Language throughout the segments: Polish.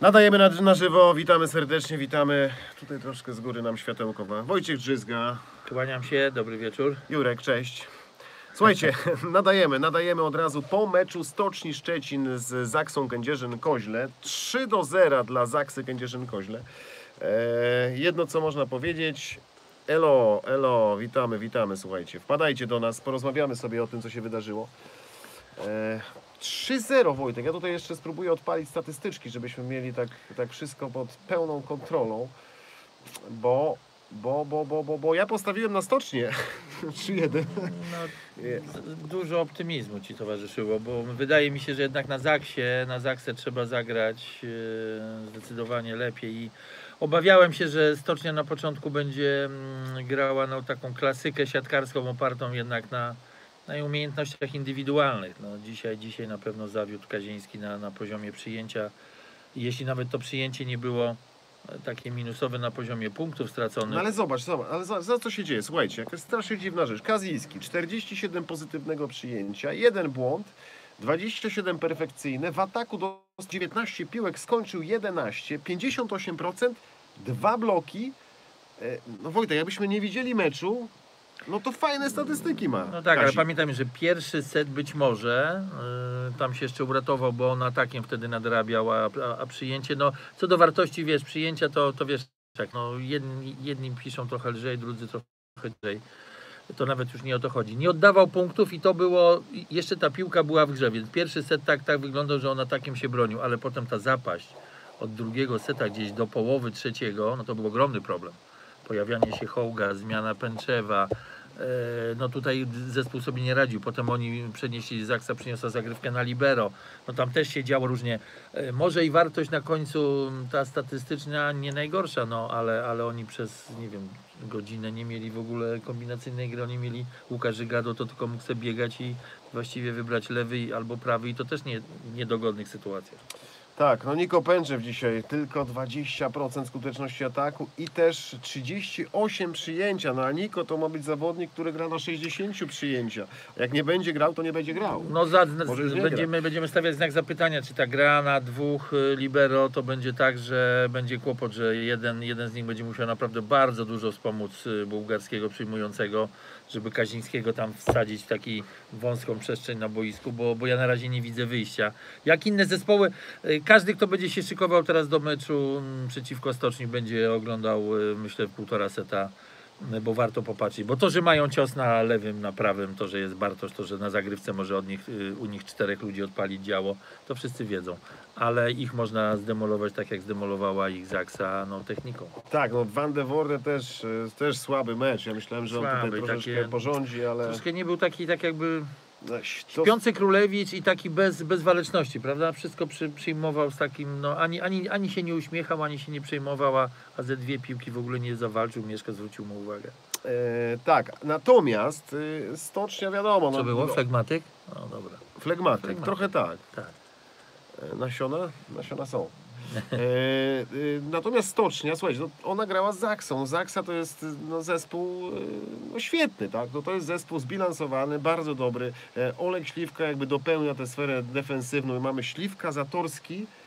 Nadajemy na, na żywo, witamy serdecznie, witamy. Tutaj troszkę z góry nam światełkowa. Wojciech Drzyzga, Kłaniam się, dobry wieczór. Jurek, cześć. Słuchajcie, nadajemy, nadajemy od razu po meczu Stoczni Szczecin z Zaksą Kędzierzyn-Koźle. 3 do 0 dla Zaksy Kędzierzyn-Koźle. E, jedno co można powiedzieć, elo, elo, witamy, witamy, słuchajcie. Wpadajcie do nas, porozmawiamy sobie o tym, co się wydarzyło. E, 3-0 Wojtek, ja tutaj jeszcze spróbuję odpalić statystyczki, żebyśmy mieli tak, tak wszystko pod pełną kontrolą, bo, bo, bo, bo, bo, bo ja postawiłem na stocznię 3-1. No, dużo optymizmu ci towarzyszyło, bo wydaje mi się, że jednak na Zaksie, na Zaksę trzeba zagrać e, zdecydowanie lepiej. I obawiałem się, że Stocznia na początku będzie mm, grała no, taką klasykę siatkarską opartą jednak na, na umiejętnościach indywidualnych. No, dzisiaj, dzisiaj na pewno zawiódł Kaziński na, na poziomie przyjęcia. Jeśli nawet to przyjęcie nie było e, takie minusowe na poziomie punktów straconych, No ale zobacz, zobacz, ale za, za co się dzieje? Słuchajcie, jakaś strasznie dziwna rzecz. Kazijski, 47 pozytywnego przyjęcia, jeden błąd, 27 perfekcyjne, w ataku do 19 piłek skończył 11, 58%, dwa bloki. E, No Wojtek, jakbyśmy nie widzieli meczu, no to fajne statystyki ma. No tak, ale pamiętajmy, że pierwszy set być może yy, tam się jeszcze uratował, bo on atakiem wtedy nadrabiał, a, a, a przyjęcie, no co do wartości, wiesz, przyjęcia to, to wiesz, tak, no jedni, jedni piszą trochę lżej, drudzy trochę lżej. To nawet już nie o to chodzi. Nie oddawał punktów i to było, jeszcze ta piłka była w grze, więc pierwszy set tak, tak wyglądał, że on atakiem się bronił, ale potem ta zapaść od drugiego seta gdzieś do połowy trzeciego, no to był ogromny problem. Pojawianie się Hołga, zmiana Pęczewa, E, no tutaj zespół sobie nie radził. Potem oni przenieśli, Zaksa przyniosła zagrywkę na libero. No tam też się działo różnie. E, Może i wartość na końcu ta statystyczna nie najgorsza, no ale, ale oni przez, nie wiem, godzinę nie mieli w ogóle kombinacyjnej gry. Oni mieli Łukasz Żygado, to tylko mógł sobie biegać i właściwie wybrać lewy albo prawy i to też nie niedogodnych sytuacjach. Tak, no Niko Pęczew dzisiaj tylko 20% skuteczności ataku i też 38 przyjęcia. No a Niko to ma być zawodnik, który gra na 60 przyjęcia. Jak nie będzie grał, to nie będzie grał. No za, będziemy, będziemy stawiać znak zapytania, czy ta gra na dwóch y, libero to będzie tak, że będzie kłopot, że jeden, jeden z nich będzie musiał naprawdę bardzo dużo wspomóc y, bułgarskiego przyjmującego, żeby Kazińskiego tam wsadzić w taki wąską przestrzeń na boisku, bo, bo ja na razie nie widzę wyjścia. Jak inne zespoły, y, każdy kto będzie się szykował teraz do meczu mm, przeciwko Stoczni będzie oglądał y, myślę półtora seta bo warto popatrzeć, bo to, że mają cios na lewym, na prawym, to, że jest Bartosz, to, że na zagrywce może od nich, y, u nich czterech ludzi odpalić działo, to wszyscy wiedzą, ale ich można zdemolować tak, jak zdemolowała ich Zaksa, no techniką. Tak, no Van de Voorde też, y, też słaby mecz. Ja myślałem, że on Słaby, tutaj troszeczkę takie- porządzi, ale Troszkę nie był taki, tak jakby no, to, śpiący królewicz i taki bez, bez waleczności, prawda? Wszystko przy, przyjmował z takim, no ani, ani, ani się nie uśmiechał, ani się nie przejmował, a, a ze dwie piłki w ogóle nie zawalczył, Mieszka zwrócił mu uwagę. e, tak, natomiast y, Stocznia wiadomo, no, Co było? no, Flegmatyk? No dobra, flegmatyk, Flegmatyk. trochę tak. tak. E, Nasiona? Nasiona są. E, y, natomiast Stocznia, słuchajcie, no, ona grała z Zaksą. Zaksa to jest no, zespół y, no, świetny, tak? No, to jest zespół zbilansowany, bardzo dobry. E, Olek Śliwka jakby dopełnia tę sferę defensywną. Mamy Śliwka, Zatorski e,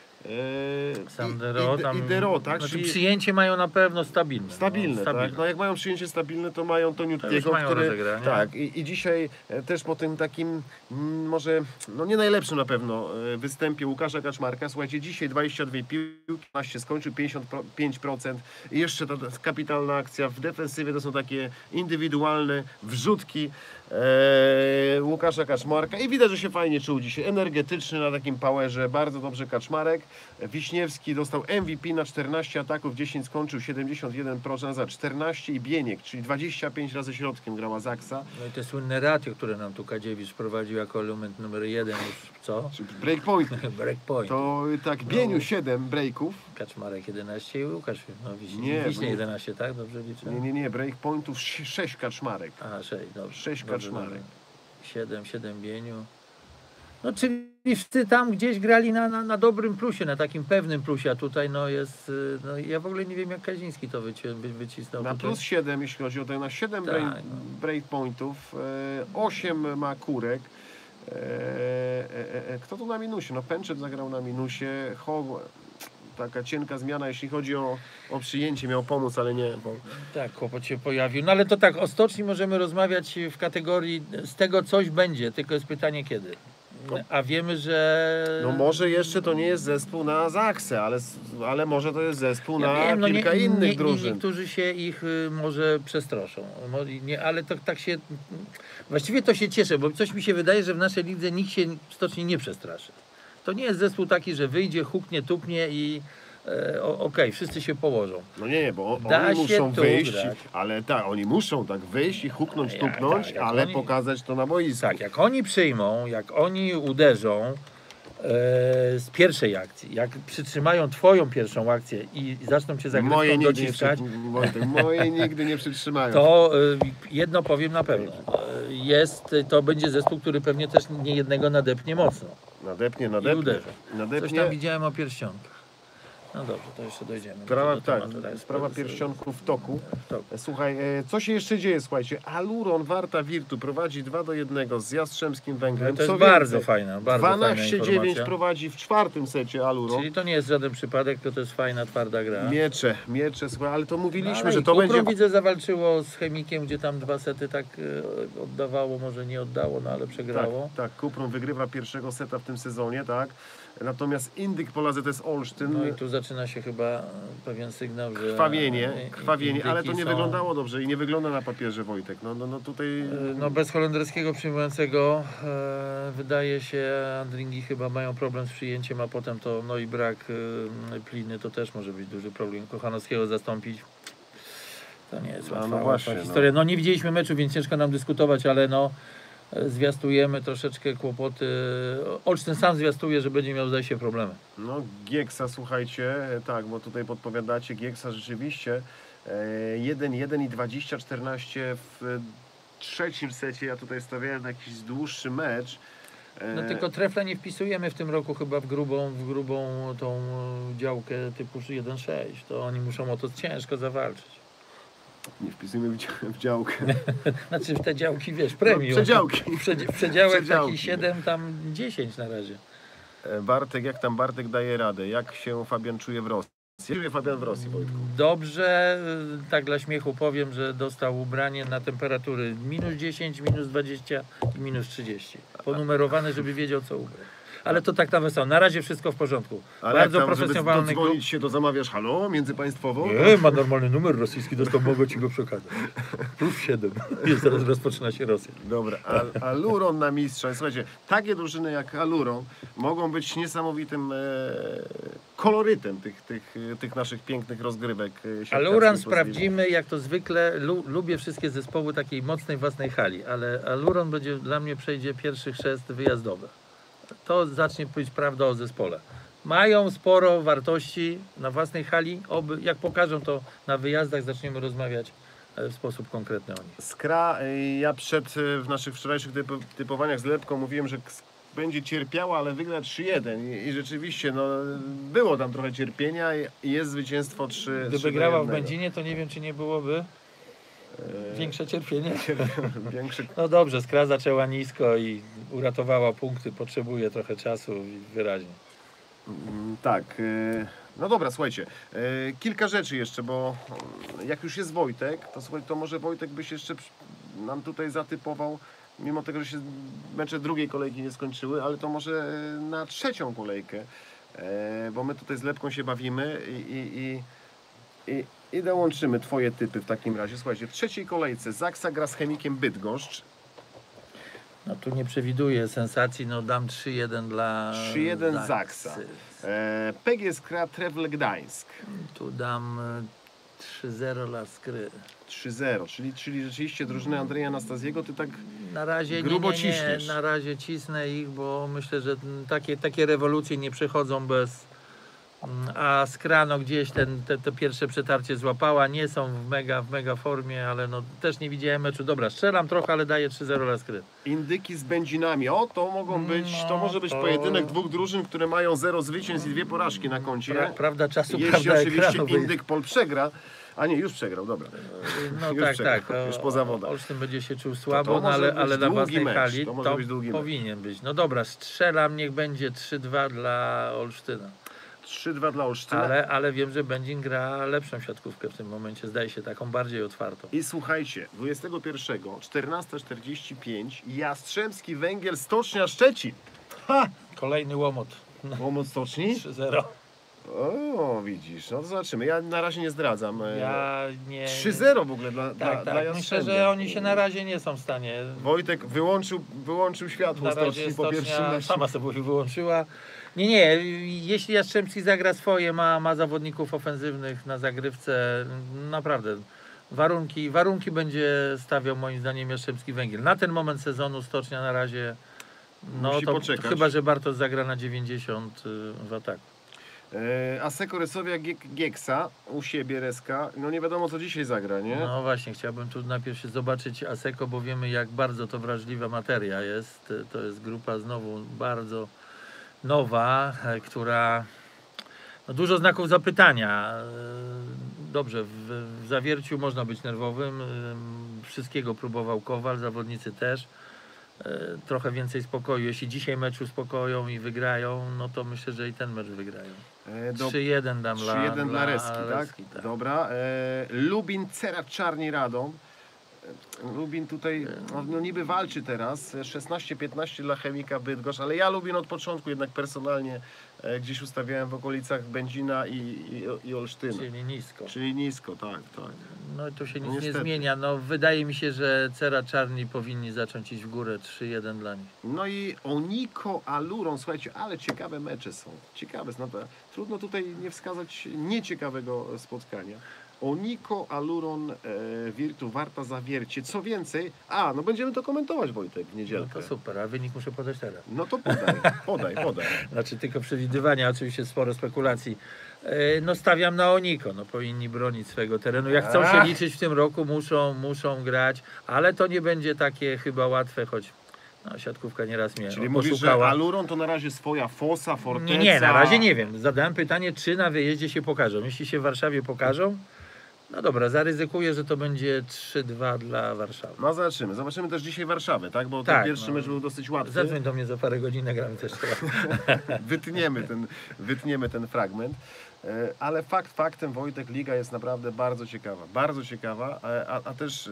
Sandero, i, i, i Dero, tak? Znaczy Czyli przyjęcie mają na pewno stabilne. stabilne, no, tak? No jak mają przyjęcie stabilne, to mają To już Toniutkiego, mają który... rozegranie. Tak, i, i dzisiaj e, też po tym takim, mm, może, no nie najlepszym na pewno e, występie Łukasza Kaczmarka, słuchajcie, dzisiaj 22 piłki, 15 skończył, 55%. I jeszcze ta ta kapitalna akcja w defensywie to są takie indywidualne wrzutki e, Łukasza Kaczmarka i widać, że się fajnie czuł dzisiaj, energetyczny na takim powerze, bardzo dobrze Kaczmarek. Wiśniewski dostał MVP na 14 ataków, 10 skończył, 71% za 14 i Bieniek, czyli 25 razy środkiem grała Zaksa. No i te słynne ratio, które nam tu Kadziewicz prowadził jako element numer jeden już, co? Breakpoint. Breakpoint. To tak, Bieniu No. 7 breaków. Kaczmarek 11 i Łukasz, no Wiśnie, Nie, Wiśnie bo nie- 11, tak? Dobrze liczę? Nie, nie, nie, breakpointów 6 Kaczmarek. Aha, 6, dobrze. Sześć dobrze, Kaczmarek. dobrze. 7, 7 Bieniu. No czyli wszyscy tam gdzieś grali na, na, na dobrym plusie, na takim pewnym plusie, a tutaj no jest, y, no ja w ogóle nie wiem jak Kaziński to wyci wy- wycisnął. Na tutaj. plus 7, jeśli chodzi o to, na 7 Tak, break, no. breakpointów, 8 ma Kurek. E, e, e, e, kto tu na minusie? No Pęczet zagrał na minusie. Ho, taka cienka zmiana, jeśli chodzi o, o przyjęcie, miał pomóc, ale nie. Bo... Tak, kłopot się pojawił. No ale to tak, o stoczni możemy rozmawiać w kategorii z tego coś będzie, tylko jest pytanie kiedy. A wiemy, że... No może jeszcze to nie jest zespół na Zaksę, ale, ale może to jest zespół Ja na wiem, no kilka nie, innych nie, drużyn. Niektórzy się ich y, może przestraszą, nie, ale to tak się... Właściwie to się cieszę, bo coś mi się wydaje, że w naszej lidze nikt się stoczni nie przestraszy. To nie jest zespół taki, że wyjdzie, huknie, tupnie i e, okej, wszyscy się położą. No nie, nie, bo Da oni muszą wyjść, grać. ale tak, oni muszą tak wyjść i huknąć, Jak- tupnąć, tak, ale oni- pokazać to na boisku. Tak, jak oni przyjmą, jak oni uderzą e, z pierwszej akcji, jak przytrzymają twoją pierwszą akcję i zaczną cię zagrywką Moje nigdy, nie przy... Moje nigdy nie przytrzymają. to e, jedno powiem na pewno. E, Jest, to będzie zespół, który pewnie też nie jednego nadepnie mocno. Nadepnie, I nadepnie. uderzy. Coś nadepnie. tam widziałem o pierścionkach. No dobrze, to jeszcze dojdziemy. Sprawa, do tak, tematu, tak, sprawa pierścionków w toku. w toku. Słuchaj, e, co się jeszcze dzieje, słuchajcie? Aluron Warta Wirtu prowadzi 2 do 1 z Jastrzębskim Węglem. To jest Co bardzo fajna, bardzo fajna 12-9 informacja. prowadzi w czwartym secie Aluron. Czyli to nie jest żaden przypadek, to, to jest fajna, twarda gra. Miecze, miecze, słuchaj, ale to mówiliśmy, Ale że to będzie... widzę zawalczyło z Chemikiem, gdzie tam dwa sety tak e, oddawało, może nie oddało, no ale Tak, przegrało. tak, Kuprum wygrywa pierwszego seta w tym sezonie, tak? Natomiast Indyk Pola ZS Olsztyn, No i tu zaczyna się chyba e, pewien sygnał, że... krwawienie, krwawienie, ale to nie są, wyglądało dobrze i nie wygląda na papierze Wojtek. No, no, no tutaj... e, No bez holenderskiego przyjmującego e, wydaje się Andringi chyba mają problem z przyjęciem, a potem to no i brak e, Pliny to też może być duży problem. Kochanowskiego zastąpić to nie jest No, łatwa, no właśnie, no. historia. No nie widzieliśmy meczu, więc ciężko nam dyskutować, ale no zwiastujemy troszeczkę kłopoty. Olsztyn sam zwiastuje, że będzie miał zdaje się problemy. No Gieksa, słuchajcie, tak, bo tutaj podpowiadacie, Gieksa rzeczywiście e, 1-1 i 20-14 w trzecim secie, ja tutaj stawiałem na jakiś dłuższy mecz. E, No tylko trefla nie wpisujemy w tym roku chyba w grubą, w grubą tą e, działkę typu 1.6. To oni muszą o to ciężko zawalczyć. Nie wpisujmy w, dzia- w działkę. Znaczy w te działki, wiesz, premium. No, przedziałki. Przedzi- przedziałek Przedziałki. taki 7, tam 10 na razie. E, Bartek, jak tam Bartek daje radę? Jak się Fabian czuje w Rosji? Jak czuje Fabian w Rosji, Wojtku? Dobrze, y, tak dla śmiechu powiem, że dostał ubranie na temperatury minus 10, minus 20 i minus 30. Ponumerowane, żeby wiedział co ubrać. Ale to tak na wesoło. Na razie wszystko w porządku. Ale Bardzo jak tam, profesjonalny żeby klub. dodzwonić się, to zamawiasz halo międzypaństwowo? Nie, ma normalny numer rosyjski, dostał, mogę ci go przekazać. Plus 7. Jest teraz rozpoczyna się Rosja. Dobra, a, Aluron na mistrza. Słuchajcie, takie drużyny jak Aluron mogą być niesamowitym e, kolorytem tych, tych, tych naszych pięknych rozgrywek. e, pozwoli. sprawdzimy, jak to zwykle. Lu, lubię wszystkie zespoły takiej mocnej własnej hali, ale Aluron będzie dla mnie przejdzie pierwszy chrzest wyjazdowy. To zacznie być prawda o zespole. Mają sporo wartości na własnej hali. Oby, jak pokażą to na wyjazdach, zaczniemy rozmawiać e, w sposób konkretny o nich. Skra, e, ja przed e, w naszych wczorajszych typ, typowaniach z Lepką mówiłem, że będzie cierpiała, ale wygra 3-1 I, i rzeczywiście no, było tam trochę cierpienia i i jest zwycięstwo 3 Gdyby grała w Będzinie, to nie wiem, czy nie byłoby większe cierpienie. Większy No dobrze, Skra zaczęła nisko i uratowała punkty, potrzebuje trochę czasu wyraźnie. Mm, Tak. e, No dobra, słuchajcie. e, Kilka rzeczy jeszcze, bo mm, jak już jest Wojtek, to słuchaj, to może Wojtek byś jeszcze nam tutaj zatypował, mimo tego, że się mecze drugiej kolejki nie skończyły, ale to może e, na trzecią kolejkę, e, bo my tutaj z Lepką się bawimy i, i, i, i, dołączymy Twoje typy w takim razie. Słuchajcie, w trzeciej kolejce Zaksa gra z Chemikiem Bydgoszcz. No tu nie przewiduję sensacji, no dam 3-1 dla 3-1 Zaksy. Zaksa. E, PGS gra Trewle Gdańsk. Tu dam e, 3-0 dla Skry. 3-0, czyli, czyli rzeczywiście drużyna Andrzeja Anastazjego, ty tak Na razie Grubo nie, nie, nie, ciśniesz. na razie cisnę ich, bo myślę, że takie, takie rewolucje nie przechodzą bez a Skrano gdzieś ten, te, te pierwsze przetarcie złapała, nie są w mega, w mega formie, ale no też nie widziałem meczu. Dobra, strzelam trochę, ale daję 3-0 dla Skry. indyki z będzinami. O, to mogą być, to No, może być to- pojedynek dwóch drużyn, które mają 0 zwycięstw i dwie porażki na koncie. Pra, prawda czasu, Jeśli prawda oczywiście ekranu. indyk Pol przegra, a nie, już przegrał, dobra. No Już tak, przegrał, tak. Już po zawodach. Olsztyn będzie się czuł słabo, to no, może ale, być ale na długi własnej mecz, hali to to, być długi mecz. powinien być. No dobra, strzelam, niech będzie 3-2 dla Olsztyna. 3-2 dla Olsztyna. Ale, ale wiem, że Będzin gra lepszą siatkówkę w tym momencie, zdaje się taką bardziej otwartą. I słuchajcie, 21, 14.45 Jastrzębski Węgiel, Stocznia Szczecin. Ha! Kolejny łomot. Pomoc Stoczni? 3-0. O, widzisz, no to zobaczymy. Ja na razie nie zdradzam. E, Ja nie... 3-0 w ogóle dla, dla, Tak, dla tak. Myślę, Jastrzębia. że oni się na razie nie są w stanie. Wojtek wyłączył, wyłączył światło Na Stoczni po pierwszym meczu. sama sobie wyłączyła. Nie, nie, jeśli Jastrzębski zagra swoje, ma, ma zawodników ofensywnych na zagrywce, naprawdę warunki, warunki będzie stawiał moim zdaniem Jastrzębski Węgiel. Na ten moment sezonu Stocznia na razie, no Musi to poczekać. chyba, że Bartosz zagra na 90 y, w ataku. E, Aseko Resowia Giek- Gieksa u siebie Reska. No nie wiadomo co dzisiaj zagra, nie? No właśnie, chciałbym tu najpierw się zobaczyć Aseko, bo wiemy jak bardzo to wrażliwa materia jest. To jest grupa znowu bardzo nowa, e, która no dużo znaków zapytania. E, Dobrze, w, w zawierciu można być nerwowym. e, Wszystkiego próbował Kowal, zawodnicy też. Trochę więcej spokoju. Jeśli dzisiaj mecz uspokoją i wygrają, no to myślę, że i ten mecz wygrają. Do 3-1 dam dla, 3-1 dla Reski, tak? Tak. Dobra. E, Lubin, Cera, Czarni, Radom. Lubin tutaj no, no niby walczy teraz. e, 16-15 dla Chemika Bydgoszcz, ale ja Lubin od początku jednak personalnie e, gdzieś ustawiałem w okolicach Będzina i, i, i Olsztyna. Czyli nisko. Czyli nisko, tak, tak. No to się nic Niestety. nie zmienia. No, wydaje mi się, że Cera Czarni powinni zacząć iść w górę 3-1 dla nich. No i Oniko Aluron, słuchajcie, ale ciekawe mecze są. Ciekawe, naprawdę. Trudno tutaj nie wskazać nieciekawego spotkania. Oniko Aluron, e, Wirtu, Warta Zawiercie. Co więcej, a, no będziemy to komentować, Wojtek, w No niedzielkę. to super, a wynik muszę podać teraz. No to podaj, podaj, podaj. Znaczy tylko przewidywania, oczywiście sporo spekulacji. E, No stawiam na Oniko, no powinni bronić swojego terenu. Jak chcą się liczyć w tym roku, muszą, muszą grać, ale to nie będzie takie chyba łatwe, choć no, siatkówka nieraz mnie Czyli mówisz, że. Aluron to na razie swoja fosa, forteca. Nie, nie, na razie nie wiem. Zadałem pytanie, czy na wyjeździe się pokażą. Jeśli się w Warszawie pokażą, no dobra, zaryzykuję, że to będzie 3-2 dla Warszawy. No zobaczymy. Zobaczymy też dzisiaj Warszawę, tak? Bo ten Tak, pierwszy no. mecz był dosyć łatwy. Zadzwoń do mnie za parę godzin, nagramy też wytniemy ten, wytniemy ten fragment. E, Ale fakt faktem, Wojtek, liga jest naprawdę bardzo ciekawa. Bardzo ciekawa, a, a, a też e,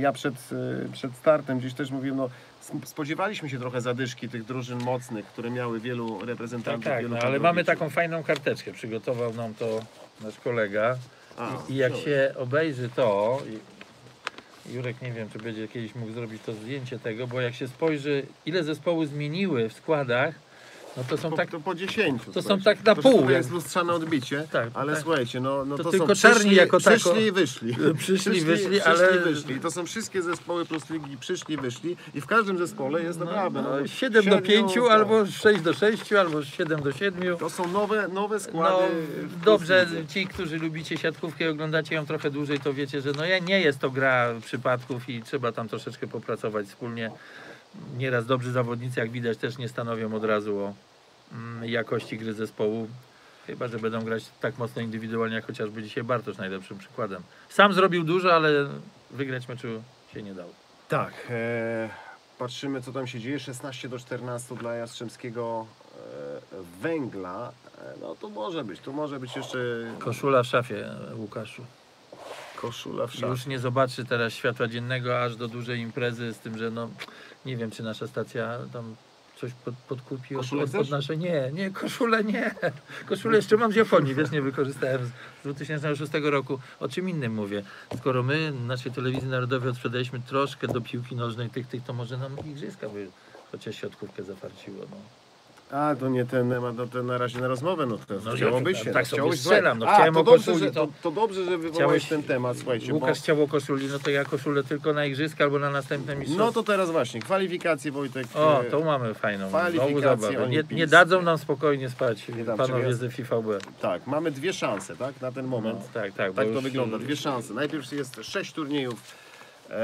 ja przed, e, przed startem gdzieś też mówiłem, no sp- spodziewaliśmy się trochę zadyszki tych drużyn mocnych, które miały wielu Tak, reprezentantów. tak, wielu no, ale mamy taką fajną karteczkę. Przygotował nam to nasz kolega. A, I, jak się obejrzy to, Jurek nie wiem, czy będzie kiedyś mógł zrobić to zdjęcie tego, bo jak się spojrzy, ile zespoły zmieniły w składach, no to są Po, tak to po 10. to są tak na To pół, jak- jest lustrzane odbicie, Tak, ale tak. słuchajcie, no, no To to, tylko są przyszli, jako tako- przyszli i wyszli. Przyszli, wyszli, ale- wyszli. To są wszystkie zespoły plus ligi przyszli, wyszli i w każdym zespole jest naprawdę. no, No, 7 do siedmiu, 5 tak. albo 6 do 6, albo 7 do 7. To są nowe, nowe składy. No, w plus dobrze, ci, którzy lubicie siatkówkę i oglądacie ją trochę dłużej, to wiecie, że no nie jest to gra przypadków i trzeba tam troszeczkę popracować wspólnie. Nieraz dobrzy zawodnicy, jak widać, też nie stanowią od razu o mm, jakości gry zespołu. Chyba, że będą grać tak mocno indywidualnie, jak chociażby dzisiaj Bartosz najlepszym przykładem. Sam zrobił dużo, ale wygrać meczu się nie dało. Tak. E, patrzymy, co tam się dzieje. 16 do 14 dla Jastrzębskiego e, Węgla. E, no to może być. To może być jeszcze Koszula w szafie, Łukaszu. Koszula w szafie. Już nie zobaczy teraz światła dziennego aż do dużej imprezy, z tym, że no nie wiem, czy nasza stacja tam coś pod, podkupi od, Koszulę od, od chcesz? nasze. Nie, nie, koszulę nie. Koszulę jeszcze mam z Japonii, wiesz, nie wykorzystałem z 2006 roku. O czym innym mówię. Skoro my naszej telewizji narodowej odsprzedaliśmy troszkę do piłki nożnej tych, tych, to może nam igrzyska by chociaż siatkówkę zafarciło. No. A, to nie ten temat, no to na razie na rozmowę, no to No, chciałoby tak, się. tak no, sobie chciałoby- strzelam, no, A, chciałem to o dobrze, że, to, to- to dobrze, że wywołałeś ten temat, słuchajcie, bo... Łukasz chciał o koszuli, no to ja koszulę tylko na igrzyska albo na następne mistrzostwa. No to teraz właśnie, kwalifikacje Wojtek. O, e, to mamy fajną. Znowu zabawę. Nie, nie dadzą nam spokojnie spać Nie dam, panowie czyli ze FIFA B. Tak, mamy dwie szanse, tak, na ten moment. No, tak, tak. bo Tak to już- wygląda, dwie szanse. Najpierw jest sześć turniejów e,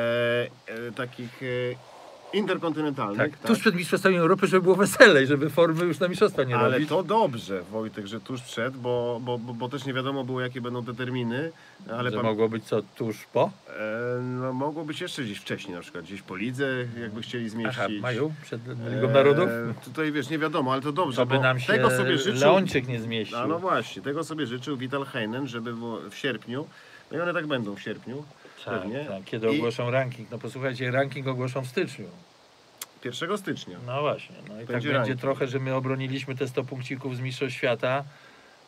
e, takich e, interkontynentalnych. Tak, tuż przed Mistrzostwami Europy, żeby było weselej, żeby formy już na mistrzostwa nie Ale robić. to dobrze, Wojtek, że tuż przed, bo, bo, bo, bo też nie wiadomo było, jakie będą te terminy. Ale że pan, mogło być co, tuż po? e, no, mogło być jeszcze gdzieś wcześniej, na przykład gdzieś po lidze, jakby chcieli zmieścić. Aha, maju, przed Ligą Narodów? E, tutaj wiesz, nie wiadomo, ale to dobrze, To by bo nam się tego sobie życzył. Leończyk nie zmieścił. A no właśnie, tego sobie życzył Vital Heinen, żeby w sierpniu. No i one tak będą w sierpniu. Tak, pewnie. tak, kiedy I- ogłoszą ranking. No posłuchajcie, ranking ogłoszą w styczniu. 1 stycznia. No właśnie, no i tak Będzie będzie ranking. trochę, że my obroniliśmy te 100 punkcików z Mistrzostw Świata,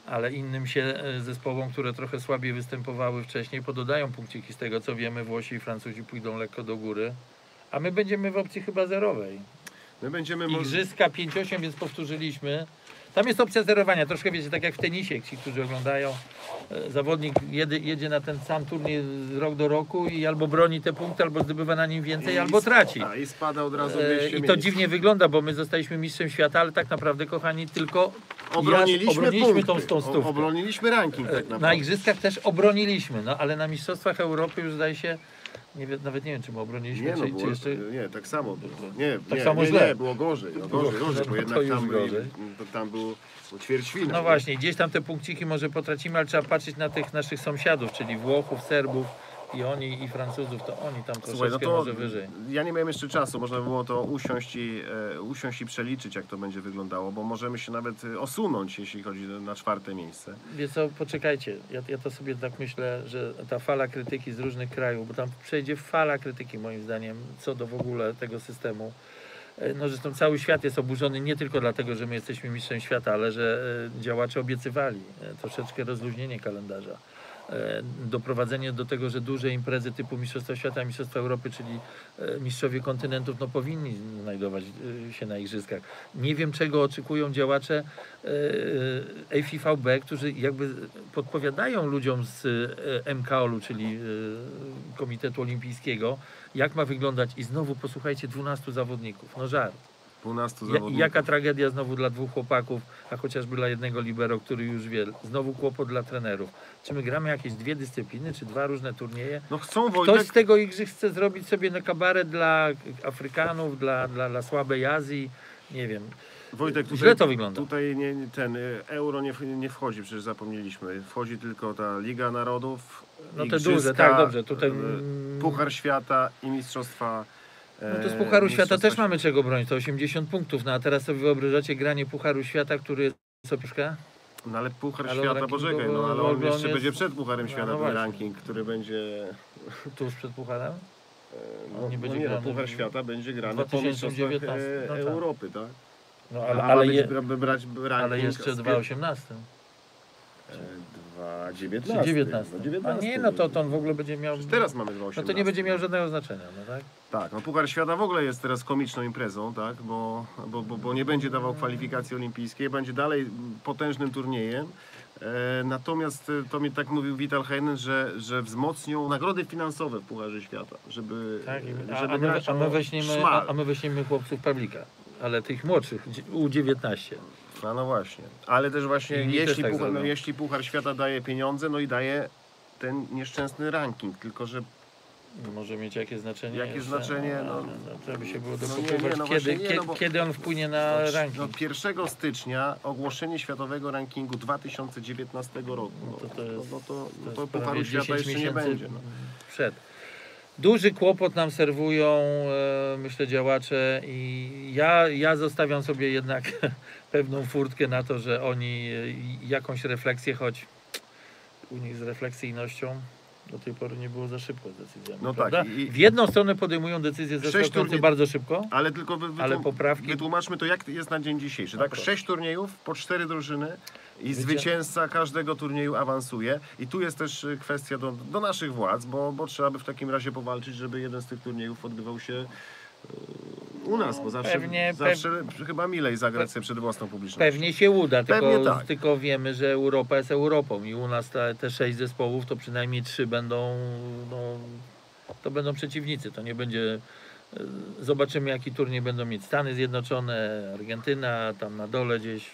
ale innym się e, zespołom, które trochę słabiej występowały wcześniej, pododają punkciki z tego, co wiemy, Włosi i Francuzi pójdą lekko do góry, a my będziemy w opcji chyba zerowej. My będziemy. Igrzyska 5-8, więc powtórzyliśmy. Tam jest opcja zerowania, troszkę wiecie, tak jak w tenisie, ci, którzy oglądają, e, zawodnik jedzie, jedzie na ten sam turniej z rok do roku i albo broni te punkty, albo zdobywa na nim więcej, I albo traci. I spada od razu E, 200 I to miejsc. dziwnie wygląda, bo my zostaliśmy mistrzem świata, ale tak naprawdę, kochani, tylko Obroniliśmy, obroniliśmy punkty. tą, tą stówkę. Obroniliśmy ranking tak E, naprawdę. Na igrzyskach też obroniliśmy, no ale na Mistrzostwach Europy już zdaje się, nie nawet nie wiem, czy my obroniliśmy, Nie, no czy, było, czy jeszcze... nie, tak samo było. Nie, Tak nie, samo nie, źle. nie, było gorzej. No, Było gorzej, gorzej, bo jednak tam, gorzej. to tam był był ćwierćfinał. No nie? właśnie, gdzieś tam te punkciki może potracimy, ale trzeba patrzeć na tych naszych sąsiadów, czyli Włochów, Serbów i oni i Francuzów, to oni tam troszeczkę Słuchaj, no to może wyżej. ja nie miałem jeszcze czasu, można by było to usiąść i, e, usiąść i przeliczyć, jak to będzie wyglądało, bo możemy się nawet e, osunąć, jeśli chodzi na czwarte miejsce. Wie co, poczekajcie, ja, ja to sobie tak myślę, że ta fala krytyki z różnych krajów, bo tam przejdzie fala krytyki moim zdaniem co do w ogóle tego systemu. E, No zresztą cały świat jest oburzony nie tylko dlatego, że my jesteśmy mistrzem świata, ale że e, działacze obiecywali troszeczkę rozluźnienie kalendarza. E, Doprowadzenie do tego, że duże imprezy typu Mistrzostwa Świata, Mistrzostwa Europy, czyli e, mistrzowie kontynentów, no powinni znajdować e, się na igrzyskach. Nie wiem, czego oczekują działacze AFVB, którzy jakby podpowiadają ludziom z MKOL-u, czyli Komitetu Olimpijskiego, jak ma wyglądać i znowu posłuchajcie 12 zawodników. No żart. 12 Ja, zawodników. jaka tragedia znowu dla dwóch chłopaków, a chociażby dla jednego libero, który już wie. Znowu kłopot dla trenerów. Czy my gramy jakieś dwie dyscypliny, czy dwa różne turnieje? No chcą Ktoś Wojtek, z tego igrzysk chce zrobić sobie na kabaret dla Afrykanów, dla, dla, dla słabej Azji. Nie wiem. Wojtek tutaj, Źle to wygląda. Tutaj nie, ten y, euro nie, nie wchodzi, przecież zapomnieliśmy. Wchodzi tylko ta Liga Narodów, No te Igrzyska, duże, tak, dobrze. Tutaj, y, mm, Puchar Świata i Mistrzostwa No to z e, Pucharu Świata też mamy czego bronić, to 80 punktów. No a teraz sobie wyobrażacie granie Pucharu Świata, który jest opieszka? No ale Puchar Ale Świata, poczekaj, no ale on on jeszcze jest- będzie przed Pucharem no, Świata, no ten właśnie. ranking, który będzie... Tuż przed Pucharem? No, nie no będzie nie, no, grany Puchar Świata będzie grany po 2019, Mistrzostwach e, no tak. Europy, tak? No, Ale, ale, ale, je, bra- brać ranking ale jeszcze z- 2,18. e, 2,19. Czy 19. No, A 19 nie, no to, to on w ogóle będzie miał... Przecież Teraz mamy 2,18. No to nie będzie miał żadnego znaczenia, no tak? Tak, no Puchar Świata w ogóle jest teraz komiczną imprezą, tak? Bo, bo, bo, bo nie będzie dawał kwalifikacji olimpijskiej, będzie dalej potężnym turniejem. E, natomiast e, to mi tak mówił Vital Heinen, że, że wzmocnią nagrody finansowe w Pucharze Świata, żeby, tak a, żeby a, my, grać a, my weźmiemy, a, a my weźmiemy chłopców Pawlika, ale tych młodszych, dzie- U19. A no właśnie. Ale też właśnie, Inni też jeśli, tak puchar, no, jeśli Puchar Świata daje pieniądze, no i daje ten nieszczęsny ranking, tylko że Może mieć jakie znaczenie? Jakie jeszcze? znaczenie, A, no. no, trzeba by się było No nie, no kiedy, nie, kiedy, no bo- kiedy on wpłynie na no, ranking. 1 stycznia ogłoszenie światowego rankingu 2019 roku. No, No to, to jest, no to, no to to jest Pucharu prawie Świata 10 jeszcze nie będzie. No. przed. Duży kłopot nam serwują, e, myślę, działacze i ja, ja zostawiam sobie jednak pewną furtkę na to, że oni e, jakąś refleksję, choć u nich z refleksyjnością do tej pory nie było za szybko z decyzjami. No tak, i- W jedną stronę podejmują decyzje zaskakujące turniej- bardzo szybko, Ale tylko wy, ale wytłum- poprawki wytłumaczmy to, jak jest na dzień dzisiejszy. Tak? To- Sześć turniejów, po cztery drużyny i Zwycię- zwycięzca każdego turnieju awansuje. I tu jest też y, kwestia do, do naszych władz, bo, bo trzeba by w takim razie powalczyć, żeby jeden z tych turniejów odbywał się y, u nas, bo zawsze, Pewnie- zawsze chyba milej zagrać sobie przed własną publicznością. Pewnie się uda, tylko, Pewnie tak. tylko wiemy, że Europa jest Europą i u nas te, te sześć zespołów to przynajmniej trzy będą, no, to będą przeciwnicy, to nie będzie Zobaczymy, jaki turniej będą mieć Stany Zjednoczone, Argentyna, tam na dole gdzieś.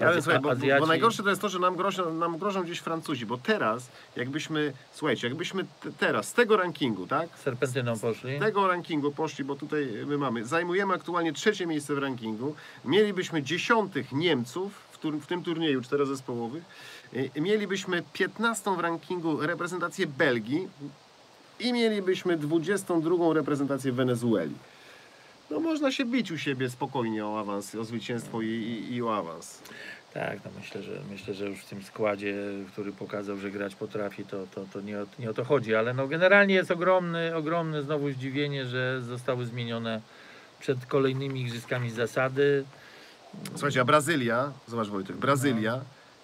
Ale Azja- słuchaj, bo, Azjaci. bo najgorsze to jest to, że nam grożą, nam grożą gdzieś Francuzi, bo teraz, jakbyśmy, słuchajcie, jakbyśmy te, teraz z tego rankingu, tak? Serpentyną poszli. Z tego rankingu poszli, bo tutaj my mamy, zajmujemy aktualnie trzecie miejsce w rankingu, mielibyśmy dziesiątych Niemców w, tur, w tym turnieju czterozespołowych, i mielibyśmy 15 w rankingu reprezentację Belgii i mielibyśmy 22 reprezentację Wenezueli. No można się bić u siebie spokojnie o awans, o zwycięstwo i, i, i o awans. Tak, no myślę, że myślę, że już w tym składzie, który pokazał, że grać potrafi, to, to, to nie, o, nie o to chodzi, ale no generalnie jest ogromny, ogromne znowu zdziwienie, że zostały zmienione przed kolejnymi igrzyskami zasady. Słuchajcie, a Brazylia, zobacz Wojtek, Brazylia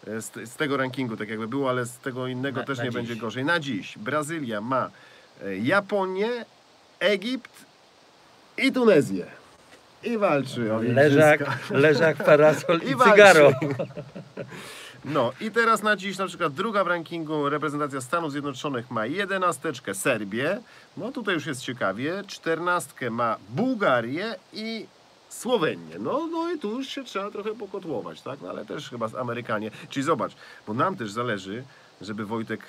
e, z, z tego rankingu tak jakby było, ale z tego innego Na- też na nie dziś. będzie gorzej. Na dziś Brazylia ma Japonię, Egipt i Tunezję. I walczy o Leżak, leżak, parasol i, I cygaro. No i teraz na dziś na przykład druga w rankingu reprezentacja Stanów Zjednoczonych ma jedenasteczkę Serbię. No tutaj już jest ciekawie. Czternastkę ma Bułgarię i Słowenię. No, no i tu już się trzeba trochę pokotłować, tak? No ale też chyba z Amerykanie. Czyli zobacz, bo nam też zależy, żeby Wojtek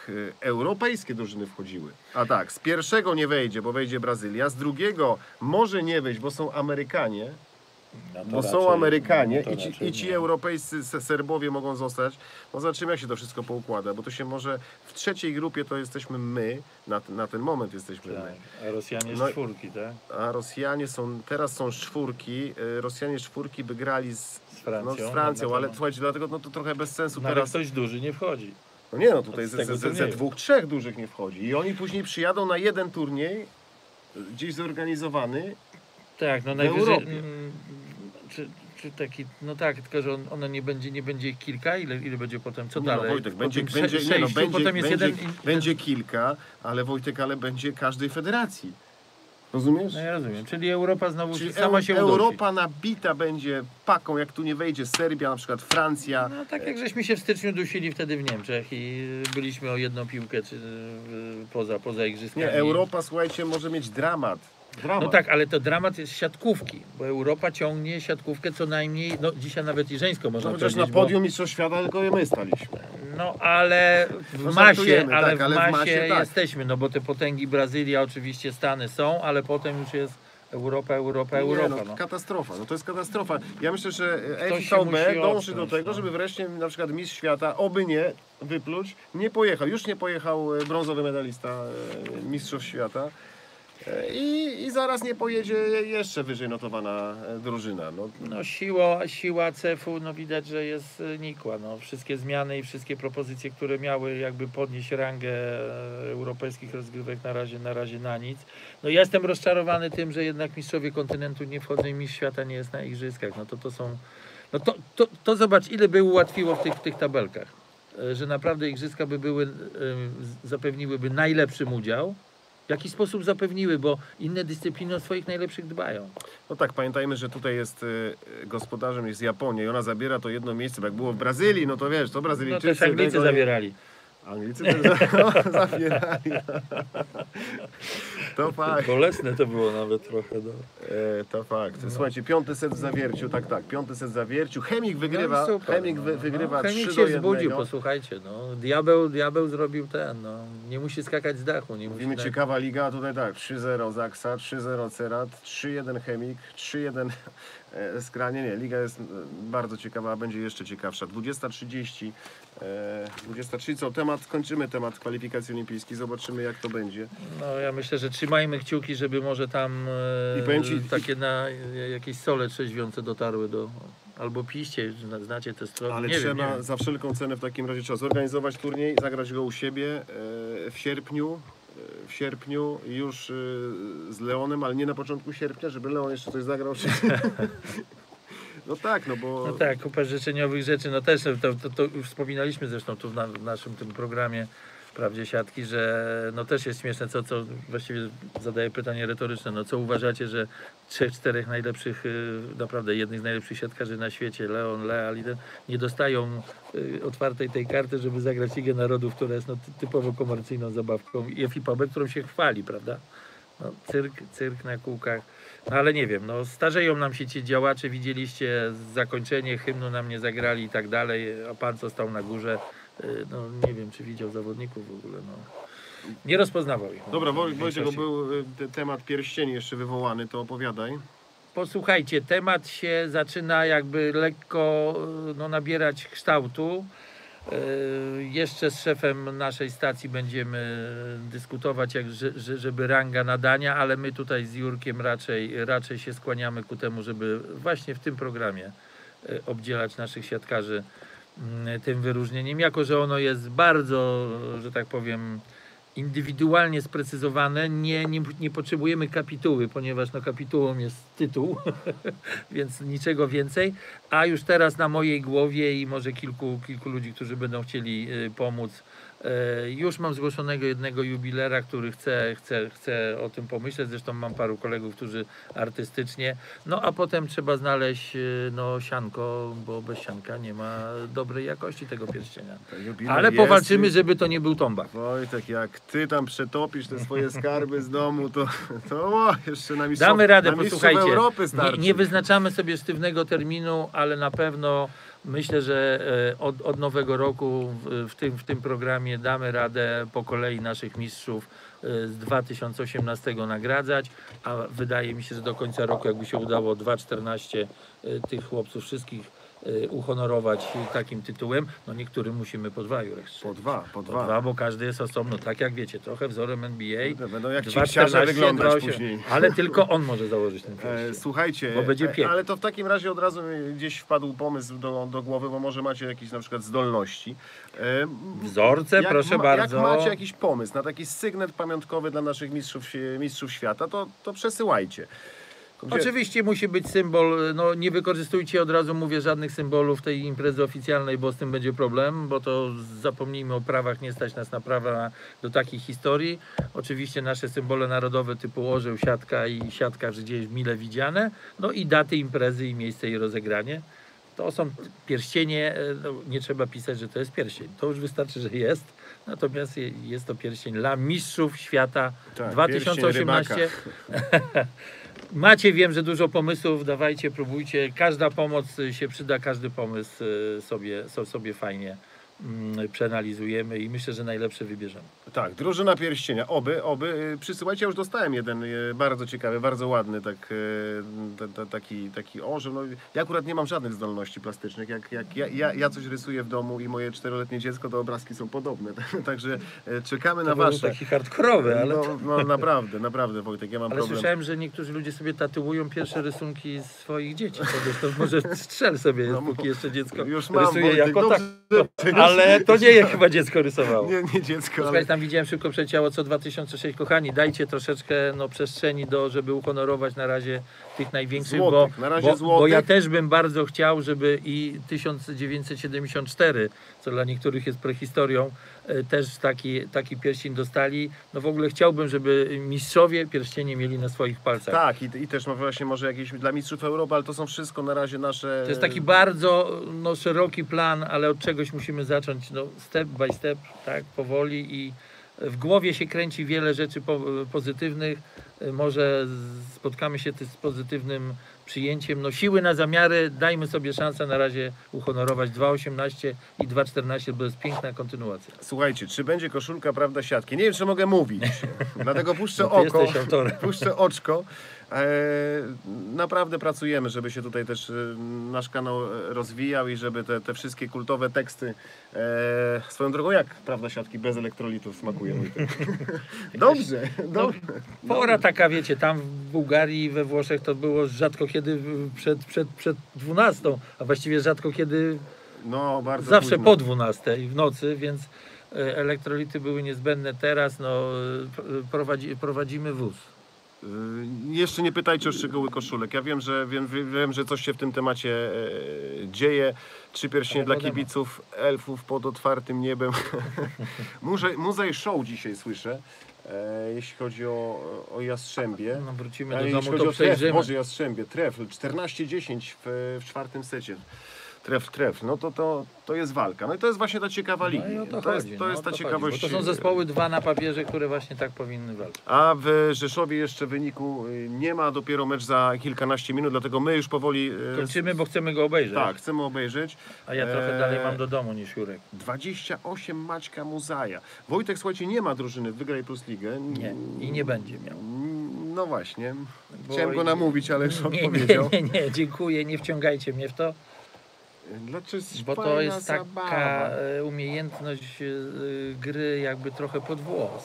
e, europejskie drużyny wchodziły. A tak, z pierwszego nie wejdzie, bo wejdzie Brazylia, z drugiego może nie wejść, bo są Amerykanie, No bo są raczej- Amerykanie no i ci, i ci europejscy se- Serbowie mogą zostać. No zobaczymy, jak się to wszystko poukłada, bo to się może w trzeciej grupie to jesteśmy my, na, ten- na ten moment jesteśmy my. Tak, a Rosjanie No czwórki, tak? A Rosjanie są, teraz są czwórki, y, Rosjanie czwórki by grali z, Z Francją. no, z Francją, No, no, ale no. słuchajcie, dlatego no, to trochę bez sensu No, teraz. ktoś duży nie wchodzi. No nie no, tutaj z ze, ze, ze, dwóch, trzech dużych nie wchodzi. I oni później przyjadą na jeden turniej, y, gdzieś zorganizowany. Tak, no najwyżej. Mm, Czy, czy taki, no tak, tylko że on, ono nie będzie, nie będzie kilka, ile, ile będzie potem, co nie dalej? no, Wojtek, będzie, będzie, nie no, sześciu, będzie, potem jest będzie, jeden. będzie kilka, ale Wojtek, ale będzie każdej federacji. Rozumiesz? No ja rozumiem, czyli Europa znowu Czyli sama się udusi. Europa nabita będzie paką, jak tu nie wejdzie Serbia, na przykład Francja. No tak jak żeśmy się w styczniu dusili wtedy w Niemczech i byliśmy o jedną piłkę czy, y, poza, poza igrzyskami. Nie, Europa, słuchajcie, może mieć dramat. Dramat. No tak, ale to dramat jest siatkówki, bo Europa ciągnie siatkówkę co najmniej, no dzisiaj nawet i żeńską można No, chociaż na powiedzieć, bo- podium Mistrzostw Świata tylko my staliśmy. No ale w No, masie, ale, tak, ale w w masie, masie tak. jesteśmy, no bo te potęgi Brazylia, oczywiście Stany są, ale potem już jest Europa, Europa, Nie, Europa. no, No. katastrofa, no to jest katastrofa. Ja myślę, że się FIVB dąży do tego, no. żeby wreszcie na przykład Mistrz Świata, oby nie, wypluć, nie pojechał. Już nie pojechał e, brązowy medalista e, Mistrzostw Świata. E, I, I zaraz nie pojedzie jeszcze wyżej notowana e, drużyna. No, No siła, siła CEF-u, no widać, że jest y, nikła. No, wszystkie zmiany i wszystkie propozycje, które miały jakby podnieść rangę e, europejskich rozgrywek na razie, na razie na nic. No jestem rozczarowany tym, że jednak mistrzowie kontynentu nie wchodzą i mistrz świata nie jest na igrzyskach. No to to są, no to, to, to zobacz ile by ułatwiło w tych, w tych tabelkach. E, Że naprawdę igrzyska by były, e, zapewniłyby najlepszym udział. W jaki sposób zapewniły, bo inne dyscypliny o swoich najlepszych dbają. no tak, pamiętajmy, że tutaj jest e, gospodarzem jest Japonia i ona zabiera to jedno miejsce, bo jak było w Brazylii, no to wiesz, to No Brazylijczycy... też Anglicy tego- zabierali. Anglicy też za- no. To fakt. Bolesne to było nawet trochę. No. E, to fakt. Słuchajcie, piąty set w zawierciu, tak, tak, piąty set w zawierciu. Chemik wygrywa, No super, Chemik wy, no. wygrywa no, Chemik 3 się 1. posłuchajcie. No. Diabeł, diabeł zrobił ten, no. nie musi skakać z dachu. Nie Mówimy musi ciekawa liga, tutaj tak, 3-0 Zaksa, 3-0 Cerat, 3-1 Chemik, 3-1 e, Skranie. Nie, liga jest e, bardzo ciekawa, a będzie jeszcze ciekawsza. 20.30, e, 20.30, co temat, kończymy temat kwalifikacji olimpijskiej, zobaczymy jak to będzie. No ja myślę, że trzymajmy kciuki, żeby może tam e, ci- takie na e, jakieś sole trzeźwiące dotarły do... Albo piście, zna- znacie te strony. Ale nie trzeba wiem. za wszelką cenę w takim razie trzeba zorganizować turniej, zagrać go u siebie e, w sierpniu. e, W sierpniu już e, z Leonem, ale nie na początku sierpnia, żeby Leon jeszcze coś zagrał. No tak, no bo No tak, kupę życzeniowych rzeczy, no też to, to, to wspominaliśmy zresztą tu w, na, w naszym tym programie Prawdzie Siatki, że no też jest śmieszne, co, co właściwie zadaję pytanie retoryczne, no co uważacie, że trzech, czterech najlepszych, y, naprawdę jednych z najlepszych siatkarzy na świecie, Leon, Lea, Liden, nie dostają y, otwartej tej karty, żeby zagrać Ligę Narodów, która jest no, ty- typowo komercyjną zabawką i FIPAB, którą się chwali, prawda? No, cyrk, cyrk na kółkach. No ale nie wiem, no starzeją nam się ci działacze, widzieliście zakończenie hymnu nam nie zagrali i tak dalej, a pan co stał na górze, y, no nie wiem czy widział zawodników w ogóle, no. Nie rozpoznawał ich. no, Dobra, Woj- w Wojciech, bo był y, te- temat pierścieni jeszcze wywołany, to opowiadaj. Posłuchajcie, temat się zaczyna jakby lekko y, no, nabierać kształtu. Y, Jeszcze z szefem naszej stacji będziemy dyskutować, jak, że, że- żeby ranga nadania, ale my tutaj z Jurkiem raczej, raczej się skłaniamy ku temu, żeby właśnie w tym programie y, obdzielać naszych siatkarzy mm, tym wyróżnieniem, jako że ono jest bardzo, że tak powiem, indywidualnie sprecyzowane. Nie, nie, nie potrzebujemy kapituły, ponieważ no, kapitułą jest tytuł, więc niczego więcej. A już teraz na mojej głowie i może kilku, kilku ludzi, którzy będą chcieli y, pomóc, już mam zgłoszonego jednego jubilera, który chce, chce, chce o tym pomyśleć. Zresztą mam paru kolegów, którzy artystycznie. No a potem trzeba znaleźć y, no, sianko, bo bez sianka nie ma dobrej jakości tego pierścienia. Ale jest powalczymy, i- żeby to nie był tombak. Wojtek, jak ty tam przetopisz te swoje skarby z domu, to, to o, jeszcze na mistrzów, Damy radę, na posłuchajcie. Europy Nie, nie wyznaczamy sobie sztywnego terminu, ale na pewno myślę, że e, od, od nowego roku w, w, tym, w tym programie damy radę po kolei naszych mistrzów e, z 2018 nagradzać, a wydaje mi się, że do końca roku, jakby się udało 2.14 e, tych chłopców wszystkich uhonorować takim tytułem, no niektórym musimy po dwa Jurek Po dwa, po po dwa. dwa, bo każdy jest osobno, tak jak wiecie, trochę wzorem NBA. Będą jak ci 2,14, chciarze wyglądać 2,8. później. Ale tylko on może założyć ten E, pierścień. słuchajcie, Bo będzie e, ale to w takim razie od razu gdzieś wpadł pomysł do, do głowy, bo może macie jakieś na przykład zdolności. E, Wzorce, jak proszę ma- bardzo. Jak macie jakiś pomysł na taki sygnet pamiątkowy dla naszych mistrzów, mistrzów świata, to, to przesyłajcie. Gdzie- Oczywiście musi być symbol, no nie wykorzystujcie od razu, mówię, żadnych symbolów tej imprezy oficjalnej, bo z tym będzie problem, bo to zapomnijmy o prawach, nie stać nas na prawa do takich historii. Oczywiście nasze symbole narodowe typu orzeł, siatka i siatka gdzieś mile widziane, no i daty imprezy i miejsce jej rozegranie. To są pierścienie, e, no, nie trzeba pisać, że to jest pierścień, to już wystarczy, że jest. Natomiast je- jest to pierścień dla mistrzów świata Tak, 2018. Macie, wiem, że dużo pomysłów, dawajcie, próbujcie. Każda pomoc y, się przyda, każdy pomysł y, sobie, so- sobie fajnie przeanalizujemy i myślę, że najlepsze wybierzemy. Tak, drużyna pierścienia, oby, oby. Y, Przysyłajcie, ja już dostałem jeden y, bardzo ciekawy, bardzo ładny, tak, y, ta- ta- taki, taki orzeł. No, ja akurat nie mam żadnych zdolności plastycznych. Jak, jak ja, ja, ja coś rysuję w domu i moje czteroletnie dziecko, to obrazki są podobne. Także y, czekamy na To był wasze. taki hardkorowy, ale, No, no naprawdę, naprawdę Wojtek, ja mam ale problem. słyszałem, że niektórzy ludzie sobie tatuują pierwsze rysunki swoich dzieci. To, może strzel sobie, No, póki jeszcze dziecko Już mam, rysuje Wojtek, jako dobrze, tak. Ale to nie je chyba dziecko rysowało. Nie, nie dziecko, ale Słuchaj, tam widziałem szybko przeciało co 2006. Kochani, dajcie troszeczkę no, przestrzeni, do, żeby uhonorować na razie tych największych, Złotych, bo, na razie bo, bo złotych. ja też bym bardzo chciał, żeby i 1974, co dla niektórych jest prehistorią, też taki, taki pierścień dostali. No w ogóle chciałbym, żeby mistrzowie pierścienie mieli na swoich palcach. tak, i, i też właśnie może jakieś dla mistrzów Europy, ale to są wszystko na razie nasze. To jest taki bardzo no, szeroki plan, ale od czegoś musimy zacząć, no, step by step, tak, powoli i w głowie się kręci wiele rzeczy po, pozytywnych. Może z- spotkamy się z pozytywnym przyjęciem. No, siły na zamiary, dajmy sobie szansę na razie uhonorować 2.18 i 2.14, bo jest piękna kontynuacja. Słuchajcie, czy będzie koszulka, prawda, siatki? Nie wiem, czy mogę mówić. Dlatego puszczę No, oko. Puszczę oczko. E, naprawdę pracujemy, żeby się tutaj też e, nasz kanał e, rozwijał i żeby te, te wszystkie kultowe teksty. Swoją drogą, jak prawda, siatki bez elektrolitów? Wojtek? dobrze, dobrze. Pora taka, wiecie, tam w Bułgarii, we Włoszech to było rzadko kiedy przed, przed, przed 12, a właściwie rzadko kiedy No, bardzo zawsze późno. po 12 w nocy, więc elektrolity były niezbędne teraz. No, pr- prowadzi, prowadzimy wóz. Y, Jeszcze nie pytajcie o szczegóły koszulek. Ja wiem, że wiem, wiem, że coś się w tym temacie e, dzieje. Trzy pierścienie Ale dla kibiców elfów pod otwartym niebem. Muze- Muzej show dzisiaj słyszę, e, jeśli chodzi o, o Jastrzębie. No, wrócimy do jeśli domu, chodzi to o tref, przejrzymy. może Jastrzębie, trefl 14-10 w, w czwartym secie. Tref, tref, no to, to, to jest walka. No i to jest właśnie ta ciekawa liga. No to, to, jest, to no, jest ta to ciekawość. Chodzi, to są zespoły dwa na papierze, które właśnie tak powinny walczyć. A w Rzeszowie jeszcze wyniku y, nie ma, dopiero mecz za kilkanaście minut, dlatego my już powoli... y, Kończymy, bo chcemy go obejrzeć. Tak, chcemy obejrzeć. A ja trochę dalej mam do domu niż Jurek. 28 Maćka Muzaja. Wojtek, słuchajcie, nie ma drużyny w Wygraj Plus Ligę. Nie, i nie będzie miał. No właśnie. Chciałem go namówić, ale już Nie, nie, odpowiedział. nie, nie, dziękuję, nie wciągajcie mnie w to, Dlaczego bo to jest taka e, umiejętność e, gry jakby trochę pod włos.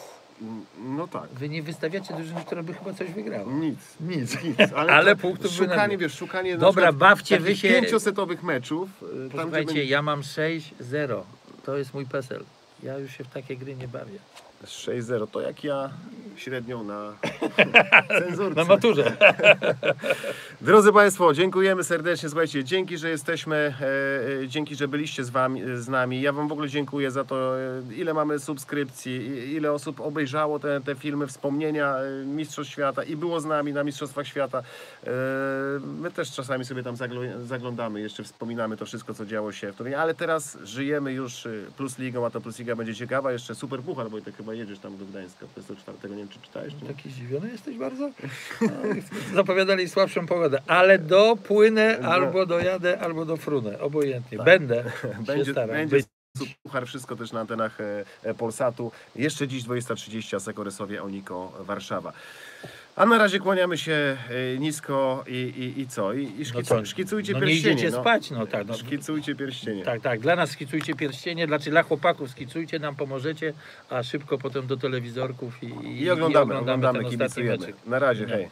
No tak. Wy nie wystawiacie drużyny, która by chyba coś wygrała. Nic. Nic. Nic. Ale, Ale to punktów by Szukanie, nabył. wiesz, szukanie Dobra, bawcie wy się. pięciosetowych meczów. y, Tam, gdzie Posłuchajcie, ja mam 6-0. To jest mój PESEL. Ja już się w takie gry nie bawię. 6-0, to jak ja średnią na cenzurce. Na maturze. Drodzy Państwo, dziękujemy serdecznie. Słuchajcie, dzięki, że jesteśmy, e, e, dzięki, że byliście z, wami, z nami. Ja Wam w ogóle dziękuję za to, e, ile mamy subskrypcji, ile osób obejrzało te, te filmy, wspomnienia Mistrzostw Świata i było z nami na Mistrzostwach Świata. E, my też czasami sobie tam zaglądamy, jeszcze wspominamy to wszystko, co działo się w turnieju, ale teraz żyjemy już Plus Ligą, a ta Plus Liga będzie ciekawa. Jeszcze Super Puchar, bo ty chyba jedziesz tam do Gdańska 24, nie wiem, czy czytałeś? Czy? Taki zdziwiony jesteś bardzo? Zapowiadali słabszą pogodę, ale dopłynę albo dojadę, albo dofrunę. Obojętnie. Będę. Tak. Będzie, się staram. będzie wszystko też na antenach e, e, Polsatu. Jeszcze dziś 20.30, a Sekoresowie Oniko Warszawa. A na razie kłaniamy się e, nisko i, i, i co? I, i szkicu, co? szkicujcie no nie pierścienie. idziecie no. spać, no tak. No, Szkicujcie pierścienie. tak, tak. Dla nas skicujcie pierścienie, znaczy dla chłopaków skicujcie, nam pomożecie, a szybko potem do telewizorów i, I oglądamy, oglądamy, ten ostatni kibicujemy. meczek. Na razie, Nie. hej.